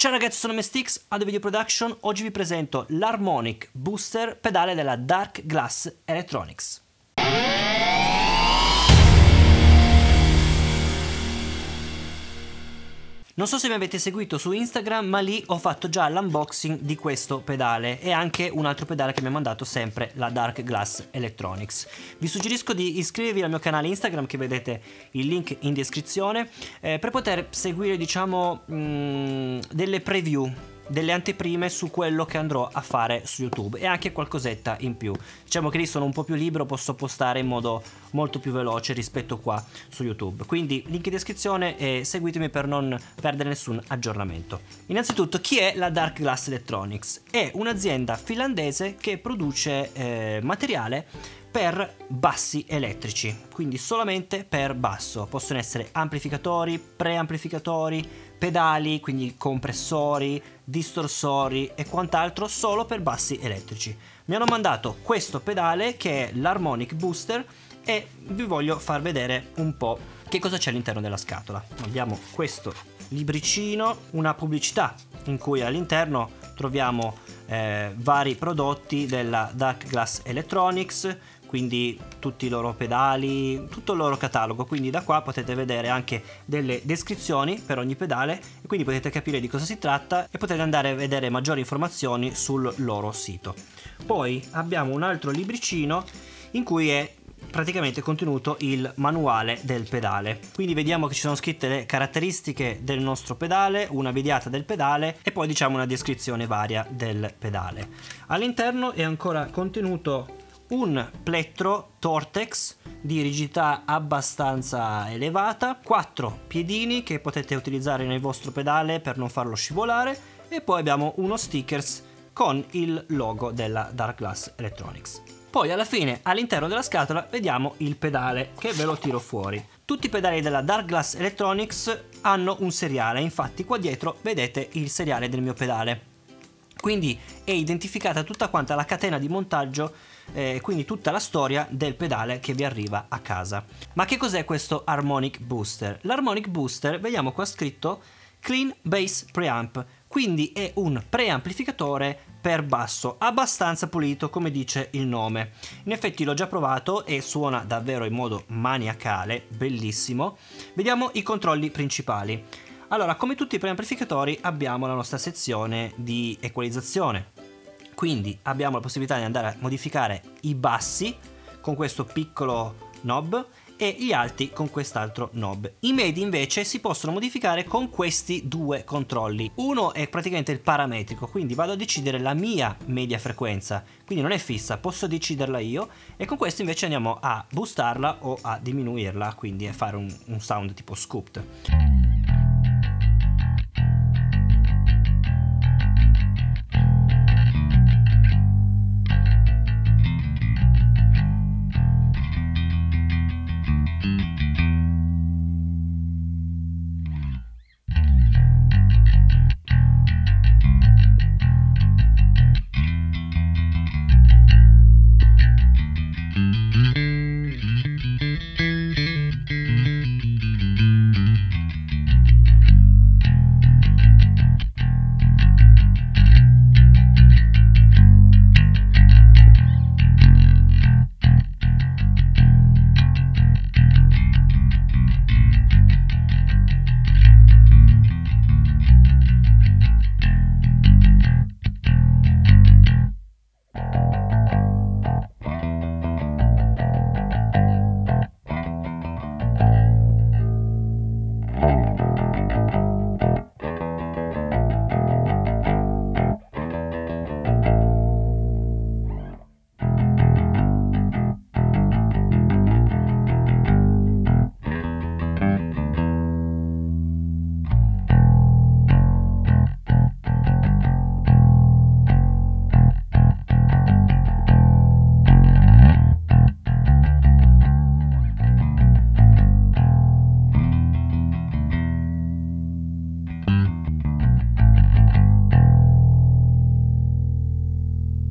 Ciao ragazzi, sono Mestix, Audio Video Production. Oggi vi presento l'Harmonic Booster pedale della Dark Glass Electronics. Non so se mi avete seguito su Instagram, ma lì ho fatto già l'unboxing di questo pedale e anche un altro pedale che mi ha mandato sempre la Dark Glass Electronics. Vi suggerisco di iscrivervi al mio canale Instagram che vedete il link in descrizione eh, per poter seguire diciamo mh, mm, delle preview delle anteprime su quello che andrò a fare su YouTube e anche qualcosetta in più. Diciamo che lì sono un po' più libero, posso postare in modo molto più veloce rispetto qua su YouTube. Quindi link in descrizione e seguitemi per non perdere nessun aggiornamento. Innanzitutto, chi è la Dark Glass Electronics? È un'azienda finlandese che produce eh, materiale per bassi elettrici, quindi solamente per basso. Possono essere amplificatori, preamplificatori, pedali, quindi compressori, distorsori e quant'altro solo per bassi elettrici. Mi hanno mandato questo pedale che è l'Harmonic Booster e vi voglio far vedere un po' che cosa c'è all'interno della scatola. Abbiamo questo libricino, una pubblicità in cui all'interno troviamo eh, vari prodotti della Dark Glass Electronics, quindi tutti i loro pedali, tutto il loro catalogo, quindi da qua potete vedere anche delle descrizioni per ogni pedale e quindi potete capire di cosa si tratta e potete andare a vedere maggiori informazioni sul loro sito. Poi abbiamo un altro libricino in cui è praticamente contenuto il manuale del pedale. Quindi vediamo che ci sono scritte le caratteristiche del nostro pedale, una vediata del pedale e poi diciamo una descrizione varia del pedale. All'interno è ancora contenuto un plettro Tortex di rigidità abbastanza elevata, quattro piedini che potete utilizzare nel vostro pedale per non farlo scivolare e poi abbiamo uno stickers con il logo della Dark Glass Electronics. Poi alla fine all'interno della scatola vediamo il pedale che ve lo tiro fuori. Tutti i pedali della Dark Glass Electronics hanno un seriale, infatti qua dietro vedete il seriale del mio pedale. Quindi è identificata tutta quanta la catena di montaggio eh, quindi tutta la storia del pedale che vi arriva a casa. Ma che cos'è questo Harmonic Booster? L'Harmonic Booster, vediamo qua scritto Clean Bass Preamp, quindi è un preamplificatore per basso, abbastanza pulito come dice il nome. In effetti l'ho già provato e suona davvero in modo maniacale, bellissimo. Vediamo i controlli principali. Allora, come tutti i preamplificatori abbiamo la nostra sezione di equalizzazione, quindi abbiamo la possibilità di andare a modificare i bassi con questo piccolo knob e gli alti con quest'altro knob. I medi invece si possono modificare con questi due controlli. Uno è praticamente il parametrico, quindi vado a decidere la mia media frequenza, quindi non è fissa, posso deciderla io e con questo invece andiamo a boostarla o a diminuirla, quindi a fare un, un sound tipo scooped.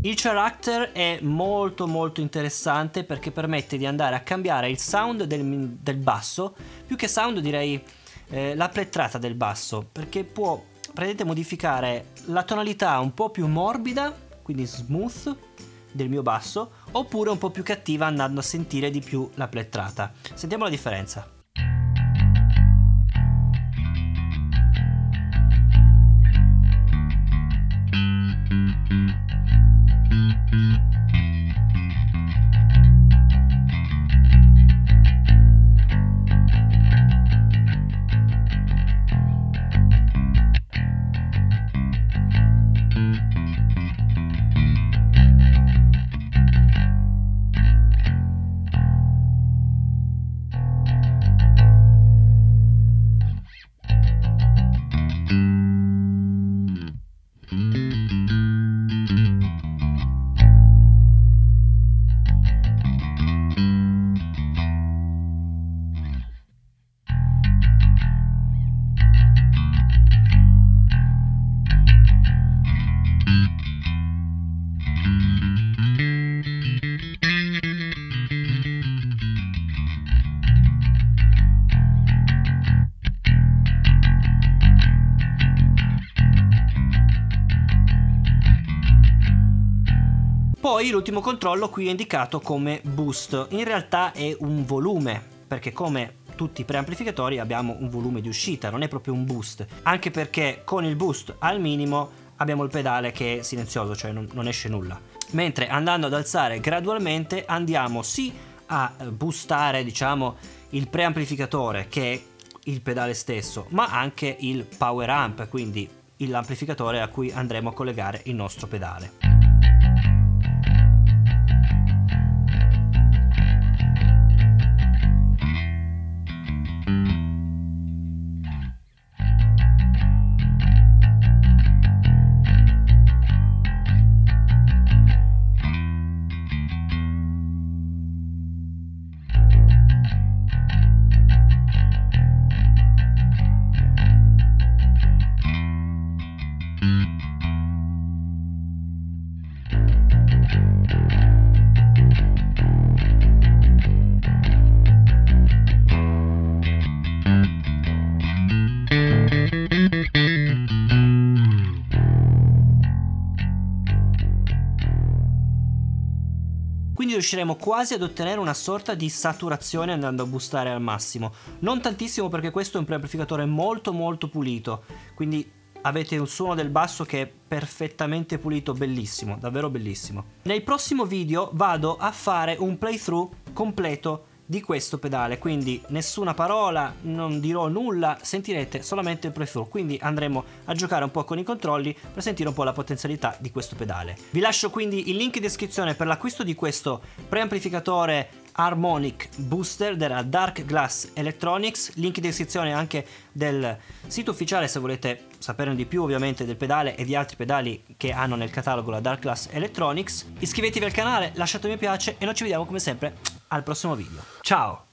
Il character è molto molto interessante perché permette di andare a cambiare il sound del, del basso, più che sound direi eh, la plettrata del basso, perché può praticamente modificare la tonalità un po' più morbida, quindi smooth del mio basso, oppure un po' più cattiva andando a sentire di più la plettrata. Sentiamo la differenza. Poi l'ultimo controllo qui è indicato come boost, in realtà è un volume, perché come tutti i preamplificatori abbiamo un volume di uscita, non è proprio un boost, anche perché con il boost al minimo abbiamo il pedale che è silenzioso, cioè non, non esce nulla. Mentre andando ad alzare gradualmente andiamo sì a boostare diciamo il preamplificatore che è il pedale stesso, ma anche il power amp, quindi l'amplificatore a cui andremo a collegare il nostro pedale. Quindi riusciremo quasi ad ottenere una sorta di saturazione andando a boostare al massimo. Non tantissimo perché questo è un preamplificatore molto molto pulito, quindi avete un suono del basso che è perfettamente pulito, bellissimo, davvero bellissimo. Nel prossimo video vado a fare un playthrough completo di questo pedale. Quindi nessuna parola non dirò nulla sentirete solamente il playthrough quindi andremo a giocare un po' con i controlli per sentire un po' la potenzialità di questo pedale. Vi lascio quindi il link in descrizione per l'acquisto di questo preamplificatore Harmonic Booster della Dark Glass Electronics, link in descrizione anche del sito ufficiale se volete saperne di più ovviamente del pedale e di altri pedali che hanno nel catalogo la Dark Glass Electronics. Iscrivetevi al canale, lasciate un mi piace e noi ci vediamo come sempre al prossimo video. Ciao!